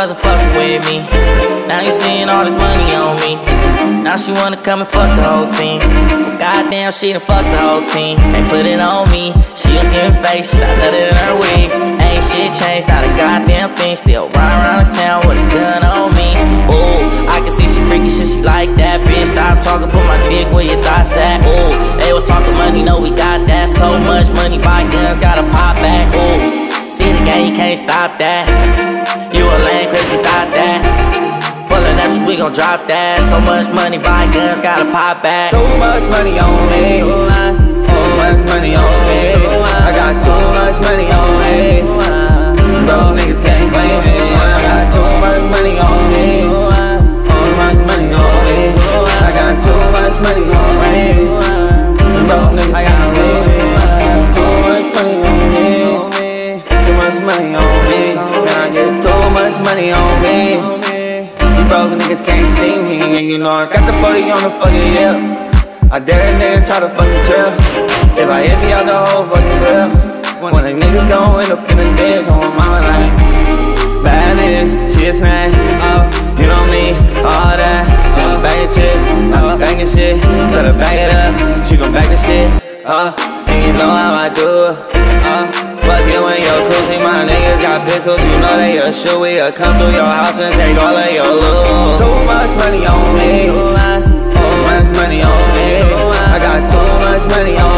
wasn't fucking with me. Now you seeing all this money on me. Now she wanna come and fuck the whole team. Goddamn, she done fucked the whole team. They put it on me. She was giving face shit. I let it in her wig. Ain't shit changed, not a goddamn thing. Still run around the town with a gun on me. Ooh, I can see she freaky shit. She like that bitch. Stop talking, put my dick where your thoughts at. Can't stop that. You a lame, you thought that. Pulling up, we gon' drop that. So much money, buy guns, gotta pop back. Too much money on me. Too much money on me. Money on me. You broke niggas can't see me, and you know I got the 40 on the fucking hip. I dare a nigga try to fucking chill. If I hit me out the whole fucking grill, when the niggas gon' end up in the ditch on my like bad bitch, she a snack. Oh, you know me, all that. In the bag of chips, I be banging shit. Tell her back it up, she gon' back the shit. Uh, and you know how I do it. Uh, fuck you and your got pistols, you know they a shoot. We'll come through your house and take all of your loot. Too much money on me. Too much money on me. I got too much money on me.